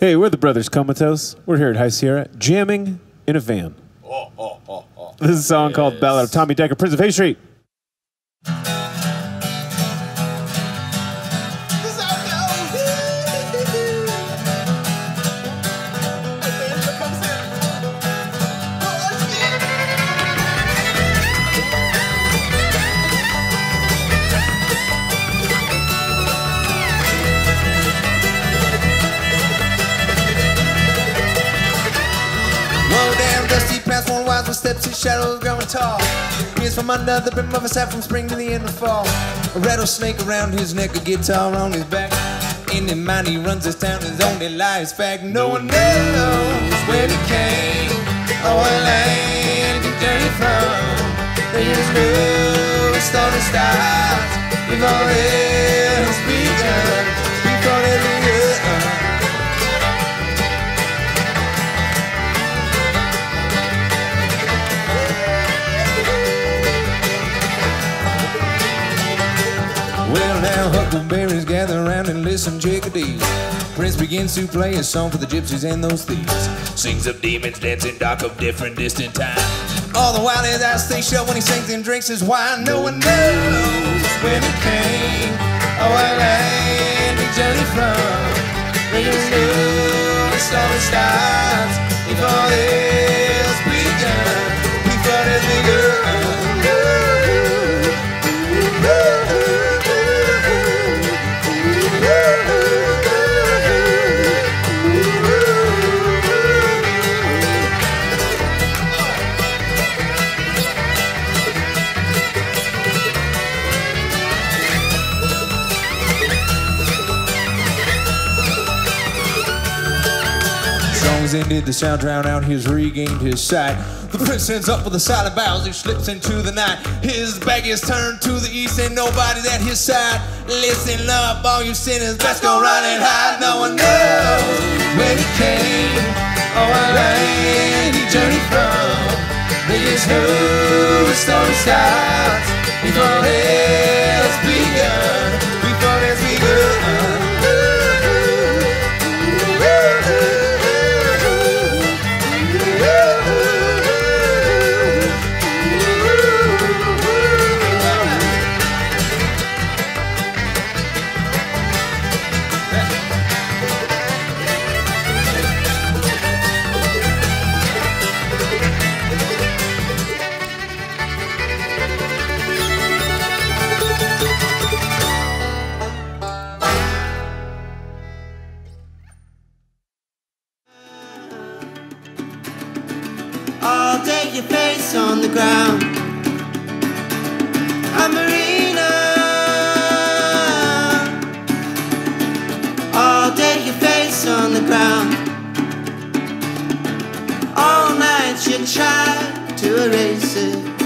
Hey, we're the Brothers Comatose. We're here at High Sierra, jamming in a van. Oh, oh, oh, oh. This is a song called Ballad of Tommy Decker, Prince of Haight Street. One with steps and shadows growing tall. Years from under the brim of his hat from spring to the end of fall. A rattlesnake around his neck, a guitar on his back. In the mind he runs his town, his only life's fact. No one knows where he came or what land he journeyed from. They just know the story starts before huckleberries gather around and listen, chickadees. Prince begins to play a song for the gypsies and those thieves. Sings of demons dancing dark of different distant time. All the while his eyes stay shut when he sings and drinks his wine. No one knows when he came or what land journeyed from. They just know the story before it's Songs ended, the sound drowned out, he's regained his sight. The prince stands up with a silent bows, he slips into the night. His back is turned to the east, and nobody's at his side. Listen up, all you sinners, let's go run and hide. No one knows where he came or land he journeyed from. They just know the story starts before it's All day your face on the ground. I'm Marina. All day your face on the ground. All night you try to erase it.